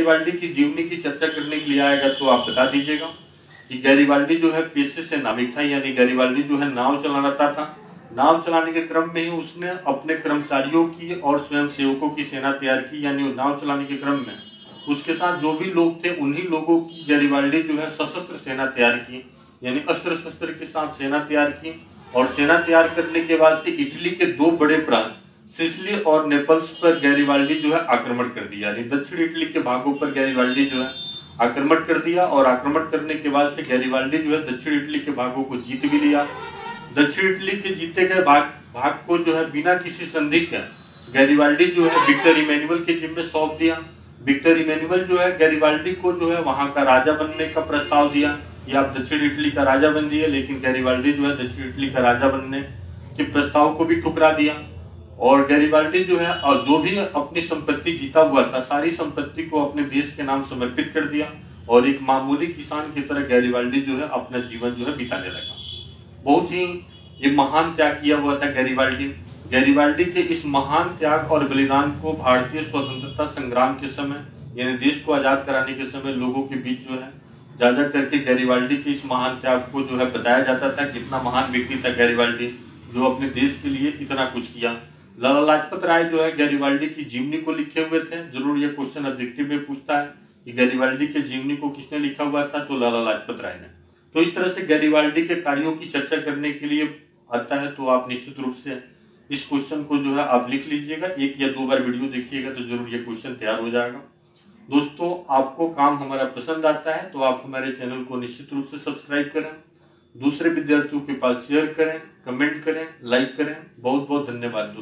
Garibaldi की जीवनी की चर्चा करने के लिए आएगा तो आप बता दीजिएगा कि गैरिबाल्डी जो है पेशे से नाविक था, यानी गैरिबाल्डी जो है नाव चलाना था। नाव चलाने के क्रम में ही उसने अपने कर्मचारियों की और स्वयं सेवकों की सेना तैयार की, यानी नाव चलाने के क्रम में। उसके साथ जो भी लोग थे, उन्हीं लोगों की गैरिबाल्डी जो है सशस्त्र सेना तैयार की, यानी अस्त्र शस्त्र के साथ सेना तैयार की। और सेना तैयार करने के बाद से इटली के दो बड़े प्रांत सिसली और नेपल्स पर गैरिवाल्डी जो है आक्रमण कर दिया। यानी दक्षिण इटली के भागों पर गैरिवाल्डी जो है आक्रमण कर दिया और आक्रमण करने के बाद से गैरीवाल्डी जो है दक्षिण इटली के भागों को जीत भी लिया। दक्षिण इटली के जीते गए भाग भाग को जो है बिना किसी संधि के गैरिवाल्डी जो है विक्टर इमेनुअल के जिम्मे सौंप दिया। विक्टर इमेनुअल जो है गैरिवाल्डी को जो है वहाँ का राजा बनने का प्रस्ताव दिया। या आप दक्षिण इटली का राजा बन दिए लेकिन गैरीवाल्डी जो है दक्षिण इटली का राजा बनने के प्रस्ताव को भी ठुकरा दिया। और गैरिबाल्डी जो है, और जो भी अपनी संपत्ति जीता हुआ था, सारी संपत्ति को अपने देश के नाम समर्पित कर दिया और एक मामूली किसान की तरह गैरिबाल्डी जो है, अपना जीवन जो है बिताने लगा। बहुत ही ये महान त्याग किया हुआ था गैरिबाल्डी गैरिबाल्डी के इस महान त्याग और बलिदान को भारतीय स्वतंत्रता संग्राम के समय, यानी देश को आज़ाद कराने के समय लोगों के बीच जो है, ज़्यादा करके गैरिबाल्डी के इस महान त्याग को जो है बताया जाता था, कितना महान व्यक्ति था गैरिबाल्डी जो अपने देश के लिए इतना कुछ किया। लाला लाजपत राय जो है गैरिवाल्डी की जीवनी को लिखे हुए थे। ज़रूर ये क्वेश्चन ऑब्जेक्टिव में पूछता है कि गैरिवाल्डी के जीवनी को किसने लिखा हुआ था तो लाला लाजपत राय ने। तो इस तरह से गैरिवाल्डी के कार्यों की चर्चा करने के लिए आता है तो आप निश्चित रूप से इस क्वेश्चन को जो है आप लिख लीजिएगा। एक या दो बार वीडियो देखिएगा तो ज़रूर ये क्वेश्चन तैयार हो जाएगा। दोस्तों, आपको काम हमारा पसंद आता है तो आप हमारे चैनल को निश्चित रूप से सब्सक्राइब करें। दूसरे विद्यार्थियों के पास शेयर करें कमेंट करें लाइक करें। बहुत बहुत धन्यवाद दोस्तों।